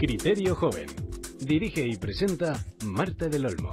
Criterio Joven. Dirige y presenta Marta del Olmo.